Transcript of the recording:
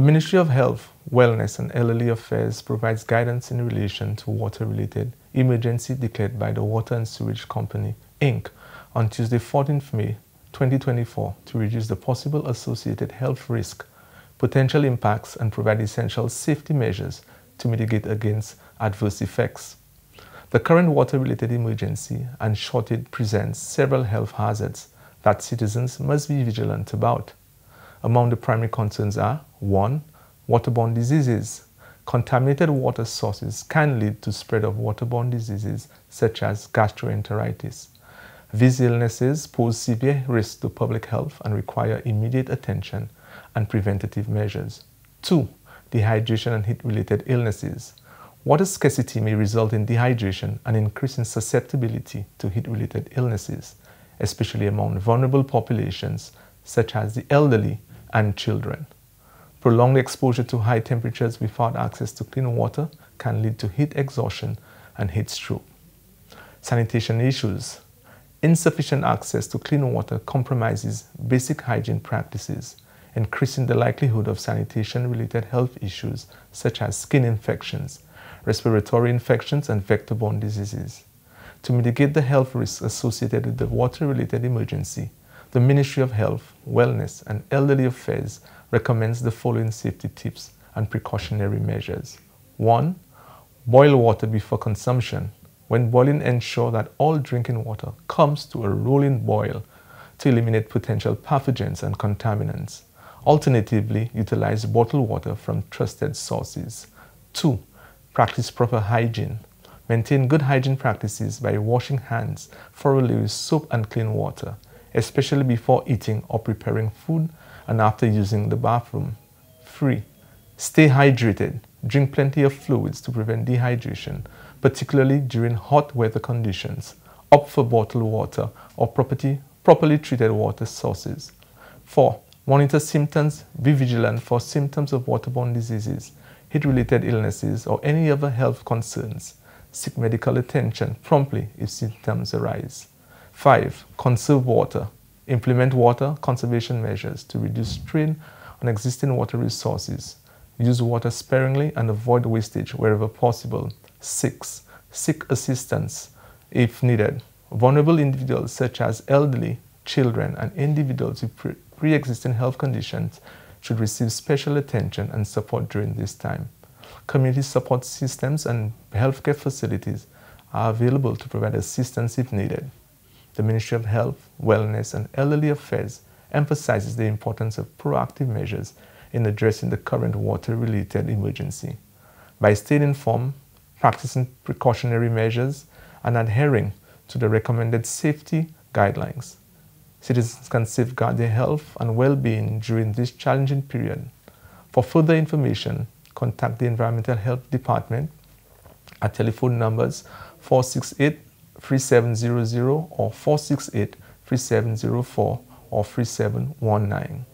Ministry of Health, Wellness and Elderly Affairs provides guidance in relation to water-related emergency declared by the Water and Sewerage Company, Inc. on Tuesday, 14th May 2024 to reduce the possible associated health risk, potential impacts, and provide essential safety measures to mitigate against adverse effects. The current water-related emergency and shortage presents several health hazards that citizens must be vigilant about. Among the primary concerns are 1. Waterborne diseases. Contaminated water sources can lead to spread of waterborne diseases such as gastroenteritis. These illnesses pose severe risk to public health and require immediate attention and preventative measures. 2. Dehydration and heat-related illnesses. Water scarcity may result in dehydration and increase in susceptibility to heat-related illnesses, especially among vulnerable populations such as the elderly and children. Prolonged exposure to high temperatures without access to clean water can lead to heat exhaustion and heat stroke. Sanitation issues. Insufficient access to clean water compromises basic hygiene practices, increasing the likelihood of sanitation-related health issues such as skin infections, respiratory infections, and vector-borne diseases. To mitigate the health risks associated with the water-related emergency, the Ministry of Health, Wellness, and Elderly Affairs recommends the following safety tips and precautionary measures. 1. Boil water before consumption when boiling, ensure that all drinking water comes to a rolling boil to eliminate potential pathogens and contaminants. Alternatively, utilize bottled water from trusted sources. 2. Practice proper hygiene. Maintain good hygiene practices by washing hands thoroughly with soap and clean water, especially before eating or preparing food and after using the bathroom. 3. Stay hydrated. Drink plenty of fluids to prevent dehydration particularly during hot weather conditions. Opt for bottled water or property, properly treated water sources. 4. Monitor symptoms. Be vigilant for symptoms of waterborne diseases, heat-related illnesses, or any other health concerns. Seek medical attention promptly if symptoms arise. 5. Conserve water. Implement water conservation measures to reduce strain on existing water resources. Use water sparingly and avoid wastage wherever possible. 6. Seek assistance if needed. Vulnerable individuals such as elderly, children, and individuals with pre-existing health conditions should receive special attention and support during this time. Community support systems and healthcare facilities are available to provide assistance if needed. The Ministry of Health, Wellness, and Elderly Affairs emphasizes the importance of proactive measures in addressing the current water-related emergency. By staying informed, practicing precautionary measures, and adhering to the recommended safety guidelines. Citizens can safeguard their health and well-being during this challenging period. For further information, contact the Environmental Health Department at telephone numbers 468-3700 or 468-3704 or 3719.